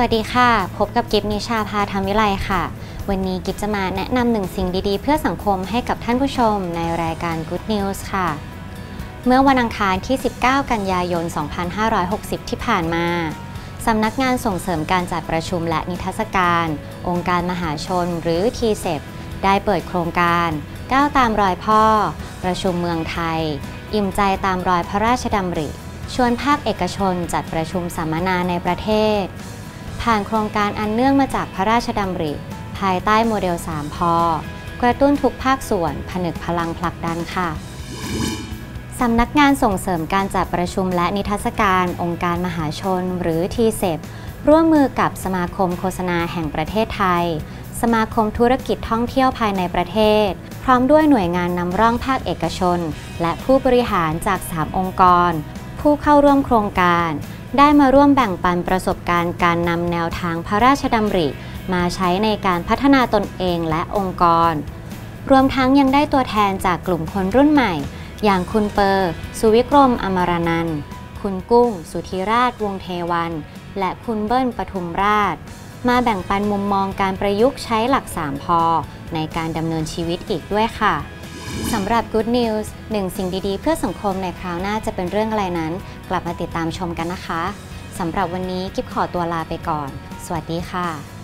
วัสดีค่ะ พบกับกิฟนิชาพาธรรมวิไลค่ะ วันนี้กิฟจะมาแนะนำหนึ่งสิ่งดีๆ เพื่อสังคมให้กับท่านผู้ชมในรายการ Good News ค่ะ เมื่อวันอังคารที่ 19 กันยายน 2560 ที่ผ่านมาสำนักงานส่งเสริมการจัดประชุมและนิทรรศการ องค์การมหาชนหรือ t c e p ได้เปิดโครงการก้าวตามรอยพ่อ ประชุมเมืองไทย อิ่มใจตามรอยพระราชดำริ ชวนภาคเอกชนจัดประชุมสัมมนาในประเทศ ผ่านโครงการอันเนื่องมาจากพระราชดำริ ภายใต้โมเดล 3 พอกระตุ้นทุกภาคส่วนผนึกพลังผลักดันค่ะสำนักงานส่งเสริมการจัดประชุมและนิทรรศการองค์การมหาชน หรือ t c e p ร่วมมือกับสมาคมโฆษณาแห่งประเทศไทย สมาคมธุรกิจท่องเที่ยวภายในประเทศ พร้อมด้วยหน่วยงานนำร่องภาคเอกชน และผู้บริหารจาก 3 องค์กร ผู้เข้าร่วมโครงการ ได้มาร่วมแบ่งปันประสบการณ์การนำแนวทางพระราชดำริ มาใช้ในการพัฒนาตนเองและองค์กร รวมทั้งยังได้ตัวแทนจากกลุ่มคนรุ่นใหม่ อย่างคุณเปอร์ สุวิกรมอมรนันท์คุณกุ้ง สุธิราชวงเทวัน และคุณเบิ้ลปทุมราช มาแบ่งปันมุมมองการประยุกต์ใช้หลัก3พอในการดำเนินชีวิตอีกด้วยค่ะ สำหรับ Good News หนึ่งสิ่งดีๆ เพื่อสังคมในคราวหน้าจะเป็นเรื่องอะไรนั้น กลับมาติดตามชมกันนะคะ สำหรับวันนี้กิฟขอตัวลาไปก่อน สวัสดีค่ะ